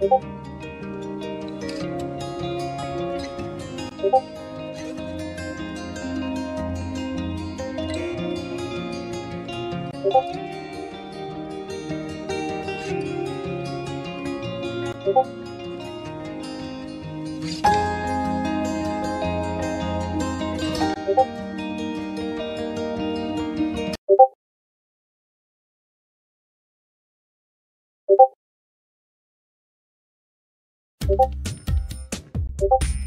고고 you